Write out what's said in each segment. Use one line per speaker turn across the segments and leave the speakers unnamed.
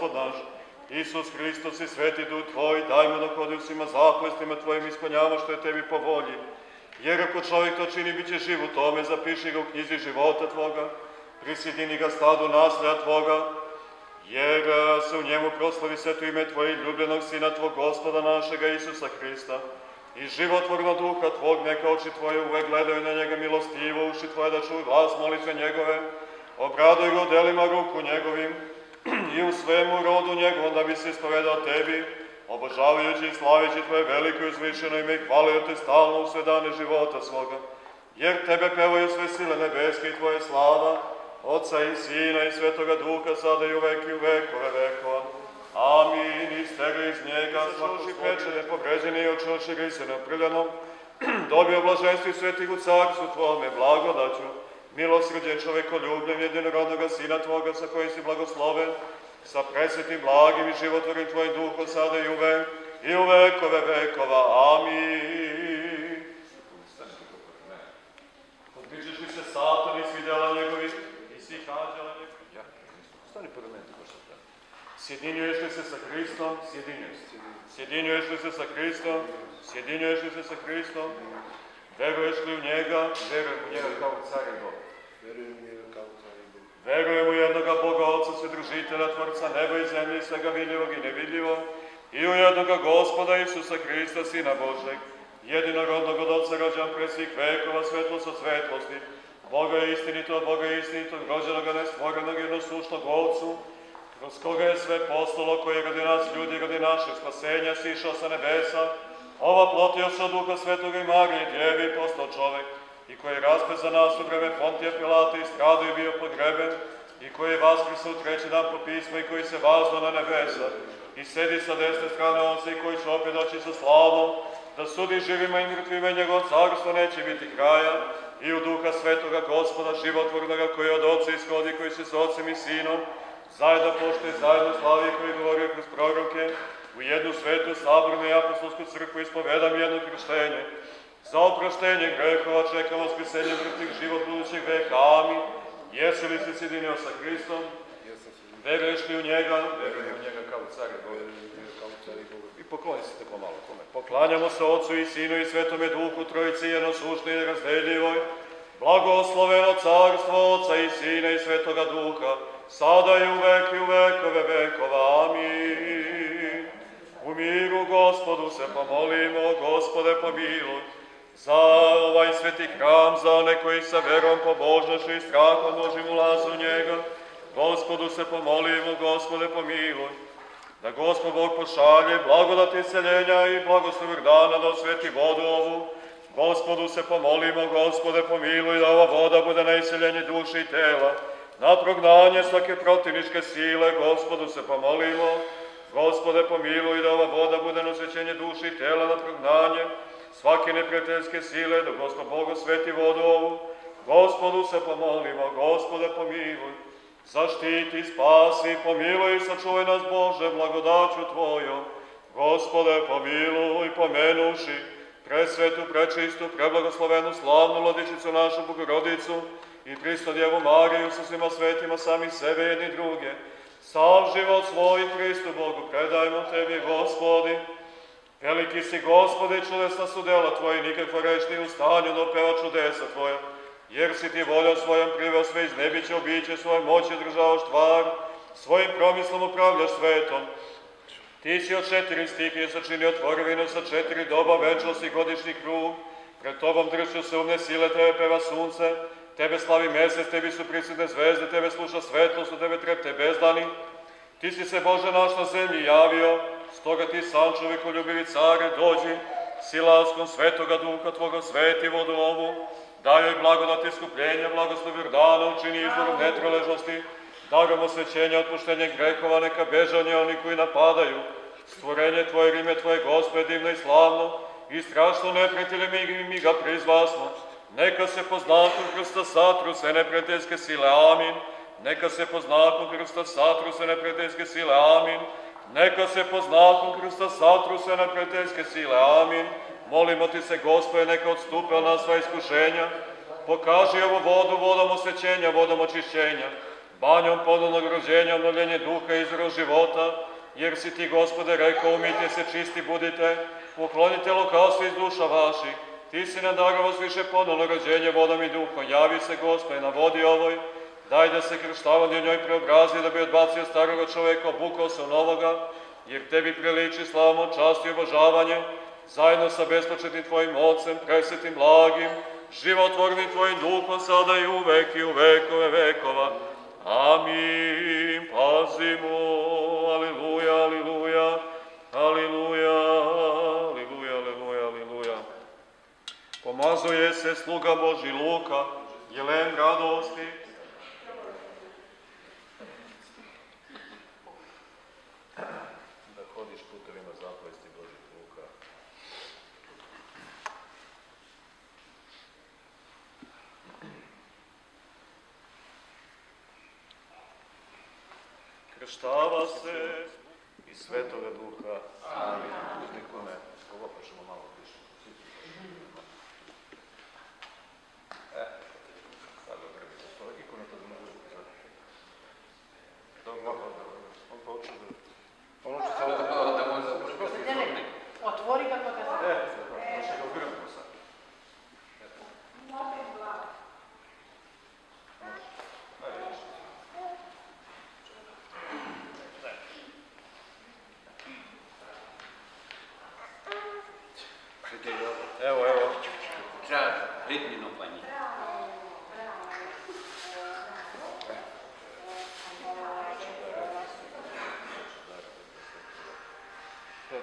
Gospod naš, Isus Hristos i Sveti Duh Tvoj, dajmo dok odi u svima zapovestima Tvojim ispunjava što je Tebi po volji. Jer ako čovjek to čini, bit će živ u tome, zapiši ga u knjizi života Tvoga, prisjedini ga stadu naslja Tvoga, jer a, se u njemu proslavi sveto ime Tvoje ljubljenog Sina Tvog Gospoda našega Isusa Hrista, i životvorno duha Tvog, neka oči Tvoje uvek gledaju na njega milostivo, uši Tvoje da čuju glas molitve njegove, obraduj ga delima ruku njegovim i u svemu rodu njegovom da bi se ispovedao Tebi, obožavajući i slavići Tvoje veliko i uzvišeno ime i hvalio Te stalno u sve dane života svoga, jer Tebe pevaju sve sile nebeske i Tvoje slava, Otca i Sina i Svetoga Duha, sada i u vek i u vekove vekova. Amin, istega iz njega, služi pečene, povređeni i očoši ga i se naprljanom, dobio blaženstvo i svetih u carstvu Tvome, blagodaću, milosrđe čovekoljubljem jedinorodnoga Sina Tvoga, sa kojim si blagosloven, sa presvetim blagim i životvorim Tvojim duhom, sada i u vek, i u vekove vekova. Amin. Odbičeš li se Satan i svi dela njegovi, i svih anđela njegovi? Ja. Stani pored mene, tako što da. Sjedinjuješ li se sa Hristom? Sjedinjuješ. Sjedinjuješ li se sa Hristom? Sjedinjuješ li se sa Hristom? Veruješ li u njega? Verujem u njega kao u car i Bog.
Verujem u njega kao car i Bog.
Verujem u jednoga Boga, Otca, Svedružitelja, Tvorca neba i zemlje i svega vidljivog i nevidljivog, i u jednoga Gospoda Isusa Hrista, Sina Božeg, jedinorodnog od Otca rođan pre svih vekova, svetlost od svetlosti, Boga istinito od Boga istinitog, rođenoga nestvorenog jednosušnog Otcu, kroz koga je sve postalo, koje je radi nas ljudi, radi našeg spasenja, sišao sa nebesa, ova plotio se od Duha Svetoga i Marije, djevi i postao čovek, i koji je raspet za nas u vreme Pontija Pilata i stradao i bio pogreben, i koji je vaskrsao u treći dan po pismu i koji se vazno na nebesa, i sedi sa desne strane Otca i koji će opet doći sa slavom, da sudi živima i mrtvima i njegov carstvo neće biti kraja, i u duha svetoga gospoda životvornoga koji od Otca ishodi, koji se s Otcem i Sinom, zajedno poštuje, zajedno slavi koji govorio kroz proroke, u jednu svetu sabornu i apostolsku crkvu ispovedam jedno krštenje. Za oproštenje grehova čekam vaskrsenje mrtvih život budućeg veka. Amin. Jesi li se sjedinio sa Hristom?
Jesam se
Veruješ li u njega? Verujem u njega kao car i Bog.
verujem u njega kao car i
pokloni se te pomalo kome. Poklanjamo se Otcu i Sinu i Svetome Duhu, Trojici jednosušnoj i razdeljivoj. Blagosloveno carstvo Otca i Sina i Svetoga Duha, sada i u vek i u vekove vekova. Amin. Miru Gospodu se pomolimo, Gospode pomiluj, za ovaj sveti hram, za one koji sa verom, pobožnošću i strahom Božim u njega. Gospodu se pomolimo, Gospode pomiluj, da Gospod Bog pošalje blagodat isceljenja i blagoslovog dana da osveti vodu ovu. Gospodu se pomolimo, Gospode pomiluj, da ova voda bude na isceljenje duše i tela, na prognanje svake protivničke sile, Gospodu se pomolimo. Gospode pomiluj, da ova voda bude na osvećenje duše i tela, na prognanje svake neprijateljske sile, da Gospod Bog osveti vodu ovu. Gospodu se pomolimo, Gospode pomiluj, Zaštiti, spasi, pomiluj i sačuvaj nas Bože blagodaću Tvojom. Gospode, pomiluj, pomenuši, presvetu, prečistu, preblagoslovenu, slavnu vladičicu našu Bogorodicu i Hristo Djevu Mariju sa svima svetima, sami sebe jedni druge. Sav život svoj Hristu Bogu predajmo Tebi, Gospodi. Veliki si, Gospode, čudesna su dela Tvoje, nikakva reč ni u stanju da opeva čudesa Tvoja jer si ti voljom svojom priveo sve iz nebiće obiće, svoje moći održavaš tvar, svojim promislom upravljaš svetom. Ti si od četiri stihije sačinio tvorovinu sa četiri doba venčalosti i godišnji krug, pred tobom držću se umne sile, tebe peva sunce, tebe slavi mesec, tebi su prisutne zvezde, tebe sluša svetlost, u tebe trepte bezdani. Ti si se, Bože, naš na zemlji javio, stoga ti sam čovekoljubivi care, dođi, silaskom svetoga duha Tvoga sveti vodu ovu, daj joj blagodat iskupljenja, blagoslov Jordana, učini izvorom netroležnosti, darom osvećenja, otpuštenje grehova, neka bežanje oni koji napadaju, stvorenje Tvoje, ime Tvoje, Gospode, divno i slavno, i strašno neprijatelje mi, mi ga prizvasmo. Neka se po znaku krsta satru sve neprijateljske sile, amin. Neka se po znaku krsta satru sve neprijateljske sile, amin. Neka se po znaku krsta satru sve neprijateljske sile, amin. Molimo ti se, Gospode, neka odstupe od nas sva iskušenja. Pokaži ovu vodu, vodom osvećenja, vodom očišćenja, banjom ponovnog rođenja, obnovljenje duha i izvora života, jer si ti, Gospode, rekao, umite se, čisti budite, poklonite lokalstvo iz duša vaših, ti si nam darovo više ponovno rođenje vodom i duhom, javi se, Gospode, na vodi ovoj, daj da se krštavanje njoj preobrazi, da bi odbacio staroga čoveka, obukao se u novoga, jer tebi priliči slavno čast i obožavanje, zajedno sa bespočetnim tvojim ocem, presvetim blagim, životvornim tvojim duhom, sada i uvek i u vekove vekova. Amin. Pazimo. Aleluja, aleluja, aleluja, aleluja, aleluja, aleluja. Pomazuje se sluga Boži Luka, jelen radosti, krštava se i svetoga duha. Amin. Uznikome, ovo počemo malo više. E, sad ga prvi postoji, ikona to da mogu da Dobro, dobro, on počeo da...
Ono će samo da...
Ne, ne, otvori ga pa ga
E, može ga ugrnemo sad. Ajde, više. Evo, evo.
Čar, ritmino pani.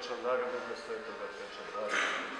Peča dara Boga Svetoga,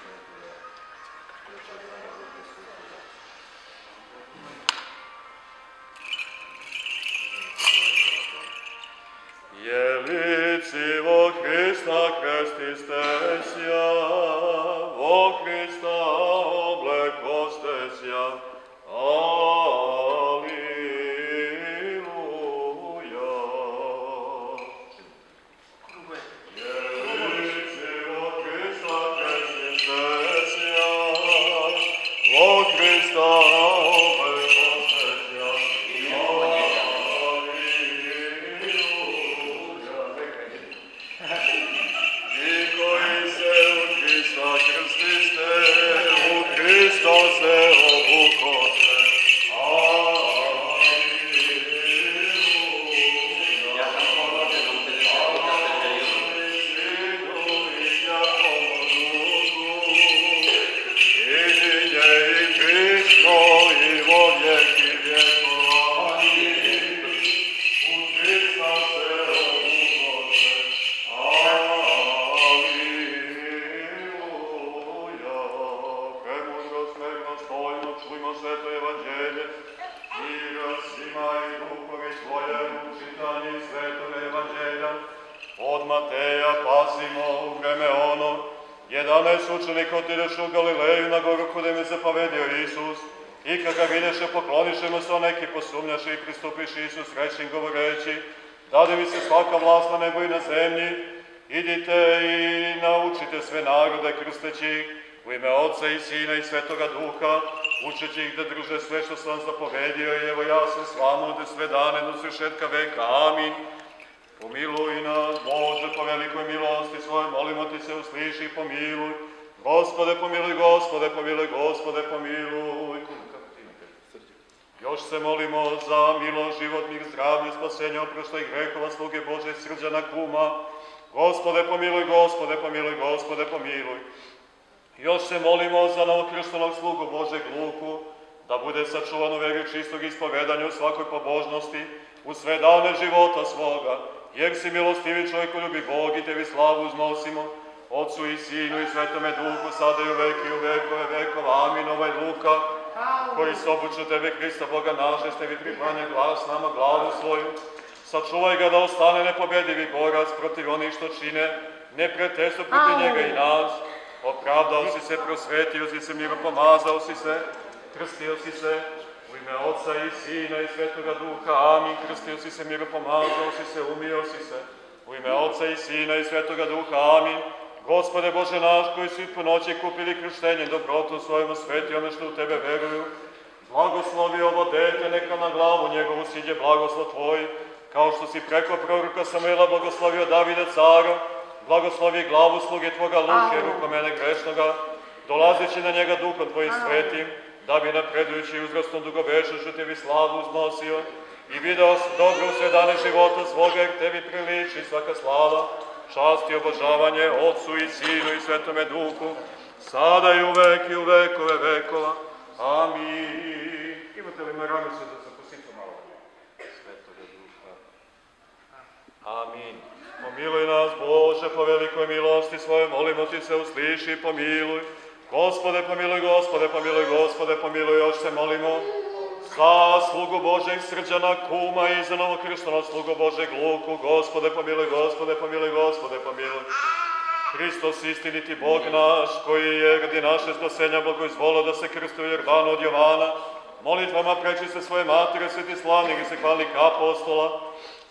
učeći ih da druže sve što sam zapovedio i evo ja sam s vama ovde sve dane do svršetka veka. Amin. Pomiluj nas, Bože, po velikoj milosti svojoj, molimo ti se, usliši i pomiluj. Gospode, pomiluj, Gospode, pomiluj, Gospode, pomiluj. Još se molimo za milost, život, mir, zdravlje, spasenje, oproštaj grehova, sluge Bože, srđana kuma. Gospode, pomiluj, Gospode, pomiluj, Gospode, pomiluj. Još se molimo za novokrštenog slugu Božeg Luku, da bude sačuvan u veri čistog ispovedanja u svakoj pobožnosti, u sve dane života svoga, jer si milostivi čovjek koji ljubi Bog i tebi slavu uznosimo, Otcu i Sinu i Svetome Duhu, sada i u veki i u vekove vekova. Amin. Ovaj Luka, koji se obuče tebe, Hrista Boga naše, ste vi pripranja glas nama glavu svoju. Sačuvaj ga da ostane nepobedivi borac protiv onih što čine, neprijateljstvo protiv njega i nas. Opravdao si se, prosvetio si se, miropomazao si se, krstio si se, u ime Oca i Sina i Svetoga Duha, amin, krstio si se, miropomazao si se, umio si se, u ime Oca i Sina i Svetoga Duha, amin. Gospode Bože naš, koji si po noći kupili krštenjem dobrotu svojemu sveti, one što u Tebe veruju, blagoslovi ovo dete, neka na glavu njegovu siđe blagoslov Tvoj, kao što si preko proroka Samuela blagoslovio Davida cara, blagoslovi glavu sluge Tvoga Luke, rukom mene grešnoga, dolazeći na njega duhom Tvojim svetim, da bi napredujući uzrastom dugovečnošću Tebi slavu uznosio i video dobro u sve dane života svoga, jer Tebi priliči svaka slava, čast i obožavanje Otcu i Sinu i Svetome Duhu, sada i u vek i u vekove vekova. Amin. Imate li maramice da zapustite malo? Svetoga Duha. Amin. Pomiluj nas, Bože, po velikoj milosti svoje, molimo Ti se, usliši i pomiluj. Gospode, pomiluj, Gospode, pomiluj, Gospode, pomiluj, još se molimo. Za slugu Božeg srđana kuma i za novokršteno slugu Božeg luku, Gospode, pomiluj, Gospode, pomiluj, Gospode, pomiluj. Hristos istiniti Bog naš, koji je radi naše spasenja Bogu izvolo da se krsti u Jordanu od Jovana, molitvama preči se svoje matere, sveti slavnih i se hvalnih apostola.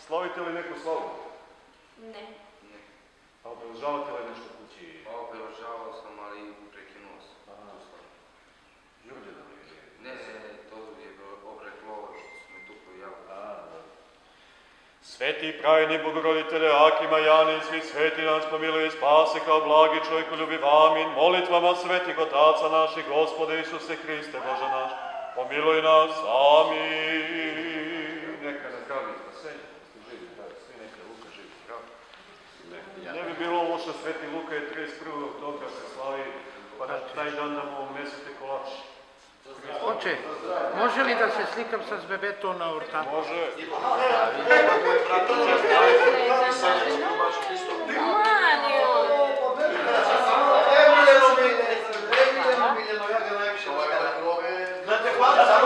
Slavite li neku slavu?
Ne.
A obeležavate li nešto kući?
Pa obeležavao sam, ali prekinuo sam. tu slavu.
Đurđevdan ili?
Ne, ne, ne, to je obreklo što su mi tu pojavili.
A, da. Sveti i pravini Bogoroditelje Akima, Jani, svi sveti nas pomiluj i spasi kao blagi čovjeku ljubiv, amin. Molitvama svetih otaca naših, Gospode Isuse Hriste, Bože naš, pomiluj nas, amin. Neka na zdravlje i spasenje, ste živi, da, svi neka Luka živi, zdrav. Ne bi bilo loše, Sveti Luka je 31. oktobra se slavi, pa na taj dan da mu unesete kolač.
Oče, može li da se slikam sa zbebetom na ortaku?
Može.
Znate, hvala za